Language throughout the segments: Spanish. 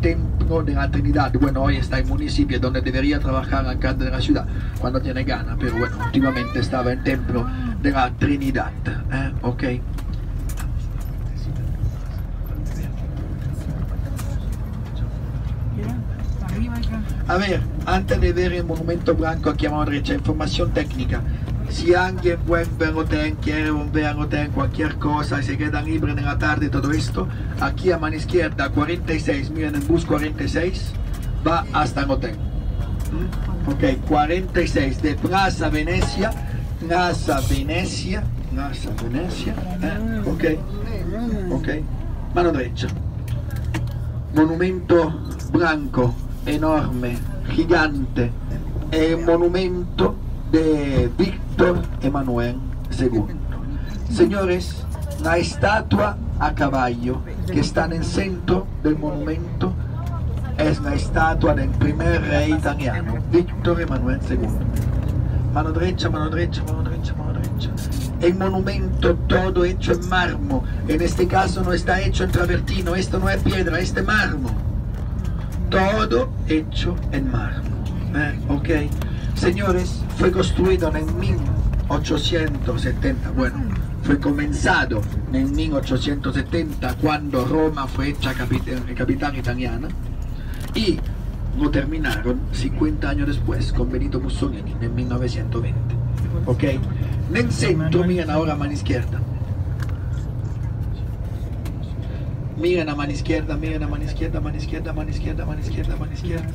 templo de la Trinidad. Bueno, hoy está en municipio donde debería trabajar acá de la ciudad cuando tiene gana, pero bueno, últimamente estaba en templo de la Trinidad. ¿eh? ¿Ok? A ver, antes de ver el monumento blanco aquí a mano derecha, información técnica. Si alguien vuelve al hotel, quiere al hotel, cualquier cosa, y se queda libre en la tarde, todo esto, aquí a mano izquierda, 46, miren el bus 46, va hasta el hotel. ¿Mm? Ok, 46 de Plaza Venecia, Plaza Venecia, Plaza Venecia, ¿eh? ok, ok, mano derecha. Monumento blanco, enorme, gigante, è un monumento de Víctor Emanuel II. Señores, la estatua a caballo que está en el centro del monumento es la estatua del primer rey italiano, Víctor Emanuel II. Mano derecha, mano derecha, mano derecha, mano derecha. El monumento todo hecho en mármol. En este caso no está hecho en travertino, esto no es piedra, este es mármol todo hecho en mármol. Eh, señores, fue construido en 1870. Bueno, fue comenzado en 1870 cuando Roma fue hecha capital italiana y lo terminaron 50 años después con Benito Mussolini en 1920. Ok, en el centro, miren ahora a mano izquierda. Miren a mano izquierda, miren a mano izquierda, mano izquierda, mano izquierda, mano izquierda, mano izquierda.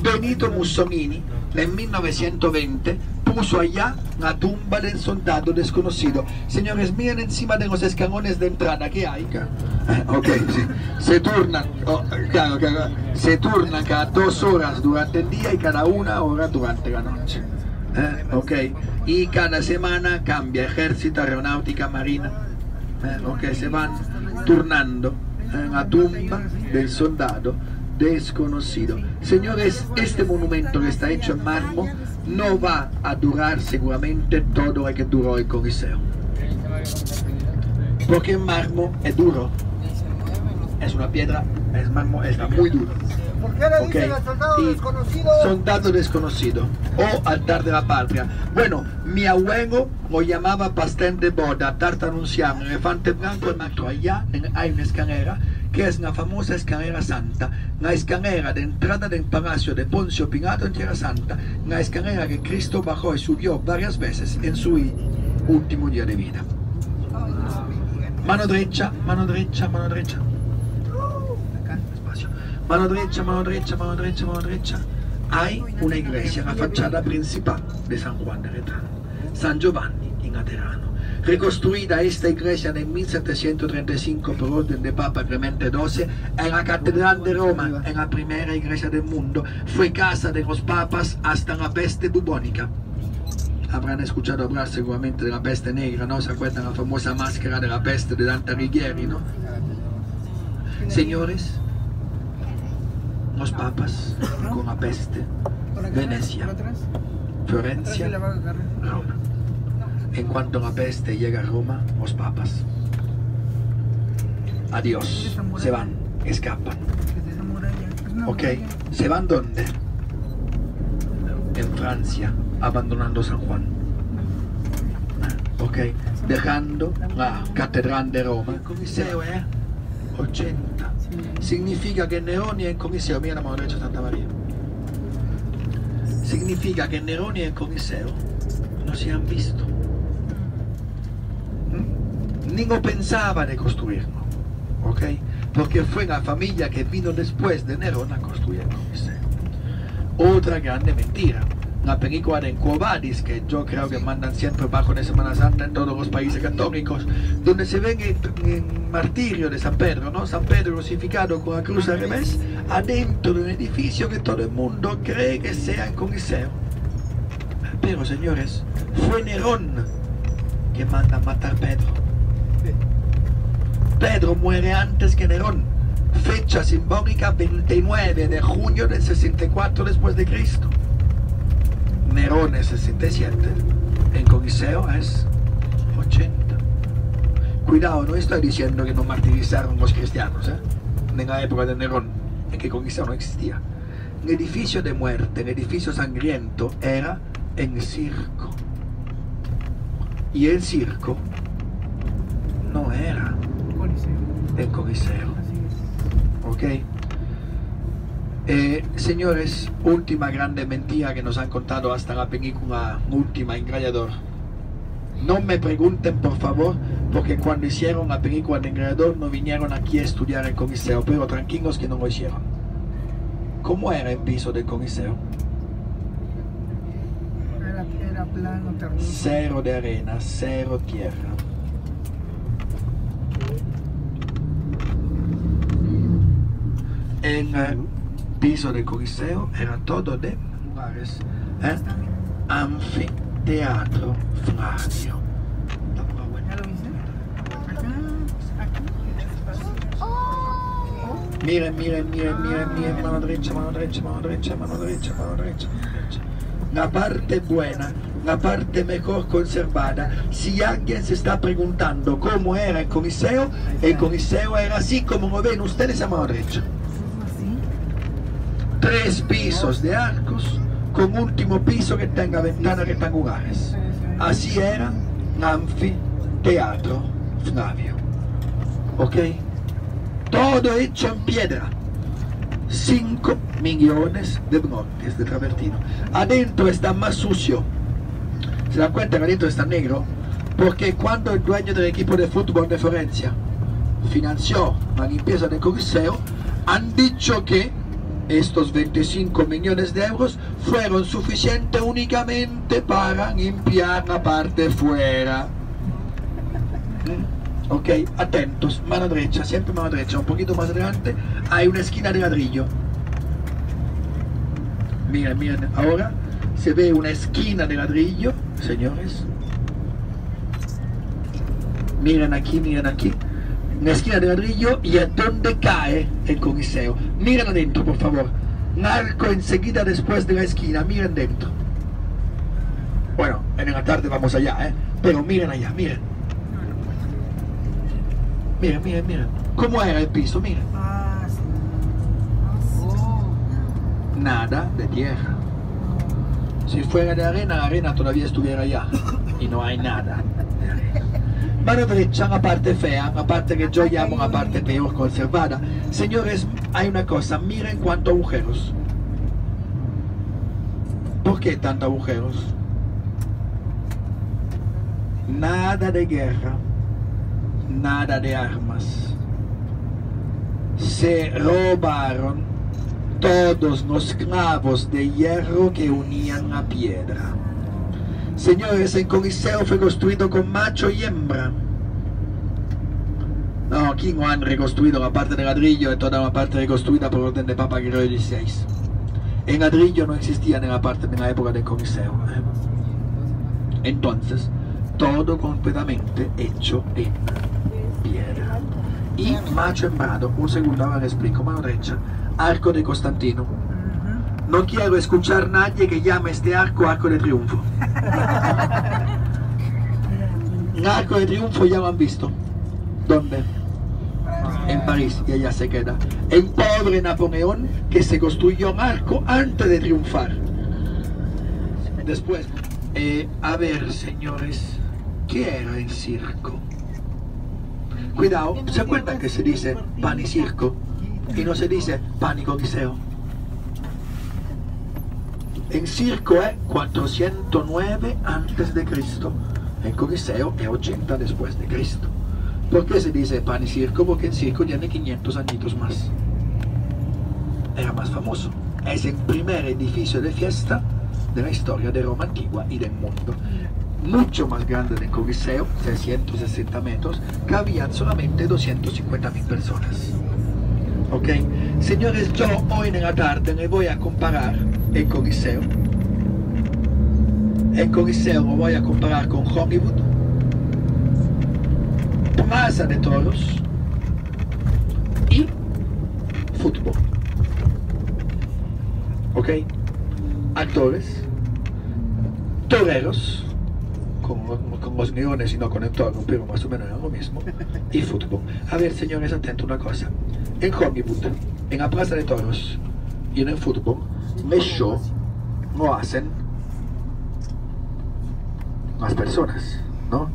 Benito Mussolini en 1920 puso allá la tumba del soldado desconocido. Señores, miren encima de los escalones de entrada que hay. Eh, ok, sí. Se turnan, oh, claro, claro, se turnan cada dos horas durante el día y cada una hora durante la noche. Eh, ok, y cada semana cambia ejército, aeronáutica, marina. Eh, ok, se van turnando en la tumba del soldado desconocido. Señores, este monumento que está hecho en mármol no va a durar seguramente todo lo que duró el Coliseo. Porque el mármol es duro. Es una piedra, es mármol, está muy duro. ¿Por qué le dicen soldado desconocido? Soldado desconocido o altar de la patria. Bueno, mi abuelo lo llamaba pastel de boda, tarta anunciada, elefante blanco macho. Allá en- hay una escalera que es la famosa escalera santa, la escalera de entrada del palacio de Poncio Pilato en Tierra Santa, la escalera que Cristo bajó y subió varias veces en su último día de vida. Mano derecha, mano derecha, mano derecha. Mano derecha, mano derecha, mano derecha, mano derecha. Hay una iglesia, la fachada principal de San Juan de Letrán, San Giovanni in Laterano. Reconstruida esta iglesia en 1735 por orden de Papa Clemente XII, en la Catedral de Roma, en la primera iglesia del mundo. Fue casa de los papas hasta la peste bubónica. Habrán escuchado hablar seguramente de la peste negra, ¿no? ¿Se acuerdan la famosa máscara de la peste de Dante Alighieri, ¿no? Señores, los papas con la peste, Venecia, Florencia, Roma. En cuanto la peste llega a Roma, los papas, adiós, se van, escapan. Ok, ¿se van dónde? En Francia, abandonando San Juan. Ok, dejando la Catedral de Roma. El Coliseo è 80. Significa che Neroni il Coliseo, mira la mano derecha Santa Maria. Significa che Neroni e il Coliseo non si hanno visto. Ni lo pensaba de construirlo. Ok, porque fue la familia que vino después de Nerón a construir. Otra grande mentira. La película de Covadis, que yo creo que mandan siempre bajo de Semana Santa en todos los países católicos, donde se ve el, martirio de San Pedro, ¿no? San Pedro crucificado con la cruz al adentro de un edificio que todo el mundo cree que sea el Coliseo. Pero señores, fue Nerón que manda a matar Pedro. Pedro muere antes que Nerón. Fecha simbólica 29 de junio del 64 después de Cristo. Nerón es 67. El Coliseo es 80. Cuidado, no estoy diciendo que no martirizaron los cristianos. ¿eh? la época de Nerón, en que Coliseo no existía. Un edificio de muerte, un edificio sangriento, era en circo. Y el circo no era el Coliseo. ¿Ok? Eh, señores, última grande mentira que nos han contado hasta la película última en Gladiador. No me pregunten por favor, porque cuando hicieron la película de Gladiador no vinieron aquí a estudiar el Coliseo, pero tranquilos que no lo hicieron. ¿Cómo era el piso del Coliseo? Era, era plano, terreno. Cero de arena, cero tierra. En piso del Coliseo era todo de lugares. ¿eh? Anfiteatro Flavio. ¿Ya lo viste? Acá, aquí. Miren, mano derecha, mano derecha, mano derecha, mano derecha, mano derecha. La parte buena, la parte mejor conservada. Si alguien se está preguntando cómo era el Coliseo, el Coliseo era así como lo ven ustedes a mano derecha. Tres pisos de arcos con último piso que tenga ventanas rectangulares. Así era Anfiteatro Flavio. ¿Ok? Todo hecho en piedra. 5 millones de bloques de travertino. Adentro está más sucio. ¿Se dan cuenta que adentro está negro? Porque cuando el dueño del equipo de fútbol de Florencia financió la limpieza del Coliseo, han dicho que estos 25 millones de euros fueron suficientes únicamente para limpiar la parte fuera. Ok, atentos, mano derecha, siempre mano derecha, un poquito más adelante hay una esquina de ladrillo. Miren, miren, ahora se ve una esquina de ladrillo, señores. Miren aquí, miren aquí. Una esquina de ladrillo y a dónde cae el coliseo. Miren adentro, por favor. Un arco enseguida después de la esquina, miren dentro. Bueno, en la tarde vamos allá, ¿eh? Pero miren allá, miren. Miren, miren, miren. ¿Cómo era el piso? Miren. Nada de tierra. Si fuera de arena, la arena todavía estuviera allá. Y no hay nada. Mano derecha, la parte fea, la parte que yo llamo la parte peor conservada. Señores, hay una cosa, miren cuántos agujeros. ¿Por qué tantos agujeros? Nada de guerra, nada de armas. Se robaron todos los clavos de hierro que unían la piedra. Señores, el Coliseo fue construido con macho y hembra. No, no han reconstruido la parte de ladrillo, es toda la parte reconstruida por orden de Papa Gregorio XVI. El ladrillo no existía en la parte de la época del Coliseo. Entonces, todo completamente hecho en piedra. Y macho hembrado, un segundo ahora le explico, mano derecha, arco de Constantino. No quiero escuchar nadie que llame este arco arco de triunfo. Un arco de triunfo ya lo han visto. ¿Dónde? En París y allá se queda. El pobre Napoleón que se construyó un arco antes de triunfar. Después, eh, a ver, señores, ¿qué era el circo? Cuidado, ¿se acuerdan que se dice pan y circo? Y no se dice pan y. En circo es 409 antes de Cristo. En coliseo es 80 después de Cristo. ¿Por qué se dice pan y circo? Porque el circo tiene 500 añitos más. Era más famoso. Es el primer edificio de fiesta de la historia de Roma antigua y del mundo. Mucho más grande del Coliseo, 660 metros, cabían solamente 250 mil personas. ¿Ok? Señores, yo hoy en la tarde le voy a comparar el Coliseo. El Coliseo lo voy a comparar con Hollywood, Plaza de Toros y fútbol. ¿Ok? Actores, toreros, con, con los leones y no con el toro, pero más o menos es lo mismo, y fútbol. A ver, señores, atento una cosa. en Hollywood, en la Plaza de Toros y en el fútbol, el show lo hacen las personas, ¿no?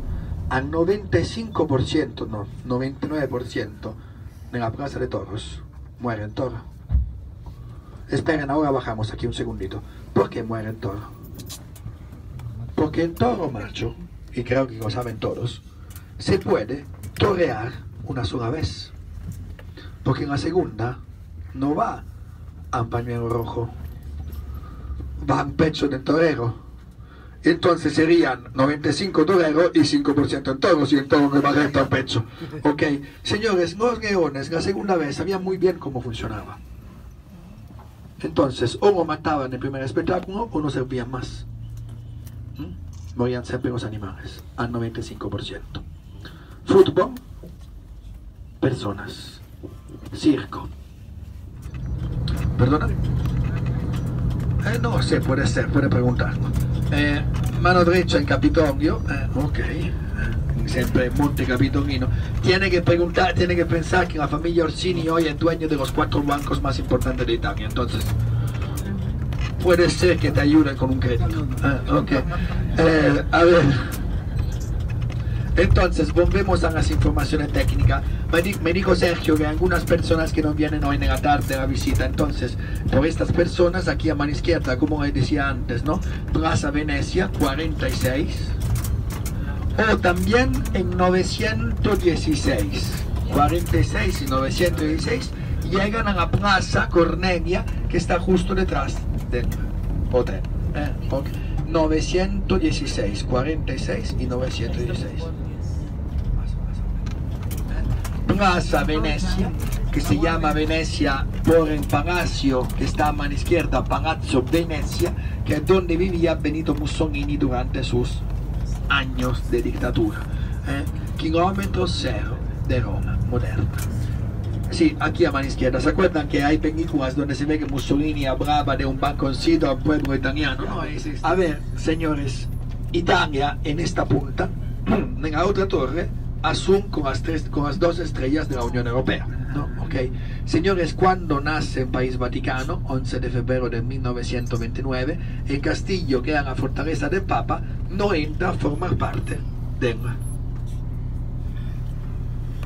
Al 95%, no, 99% en la Plaza de Toros mueren toros. Esperen, ahora bajamos aquí un segundito. ¿Por qué mueren toros? Porque en toro macho, y creo que lo saben todos, se puede torear una sola vez. Porque en la segunda no va a un pañuelo rojo, va a un pecho del torero. Entonces serían 95 toreros y 5% en toros y en toro me va recto al pecho. Ok, señores, los leones la segunda vez sabían muy bien cómo funcionaba. Entonces, o mataban el primer espectáculo o no servían más. ¿Mm? Morían siempre los animales, al 95%. Fútbol, personas. Circo. ¿Perdona? Eh, no sé, puede ser, puede preguntarlo. Eh, mano derecha en Capitolio, eh, ok, eh, siempre Monte Capitolino. Tiene que preguntar, tiene que pensar que la familia Orsini hoy es dueño de los cuatro bancos más importantes de Italia, entonces puede ser que te ayuden con un crédito. Ah, ok. Eh, a ver. Entonces, volvemos a las informaciones técnicas. Me, di- me dijo Sergio que algunas personas que no vienen hoy en la tarde a la visita. Entonces, por estas personas, aquí a mano izquierda, como decía antes, ¿no? Plaza Venecia, 46. O también en 916. 46 y 916 llegan a la Plaza Cornelia, que está justo detrás del hotel. Eh, ok. 916, 46 y 916. Plaza Venecia, que se llama Venecia por el palacio que está a mano izquierda, Palazzo Venezia, que es donde vivía Benito Mussolini durante sus años de dictadura. ¿eh? Kilómetro cero de Roma moderna. Sí, aquí a mano izquierda. ¿Se acuerdan que hay películas donde se ve que Mussolini hablaba de un balconcito al pueblo italiano? No. A ver, señores, Italia en esta punta, en la otra torre, azul con las, dos estrellas de la Unión Europea. ¿no? Ok. Señores, cuando nace el país Vaticano, 11 de febrero de 1929, el castillo que era la fortaleza del Papa no entra a formar parte del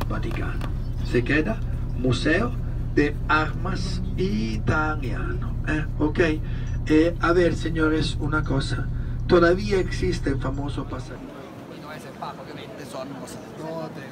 Vaticano. Se queda Museo de Armas Italiano. ¿eh? Ok. Eh, a ver, señores, una cosa. Todavía existe el famoso pasaje. No es el Papa,